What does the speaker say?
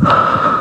啊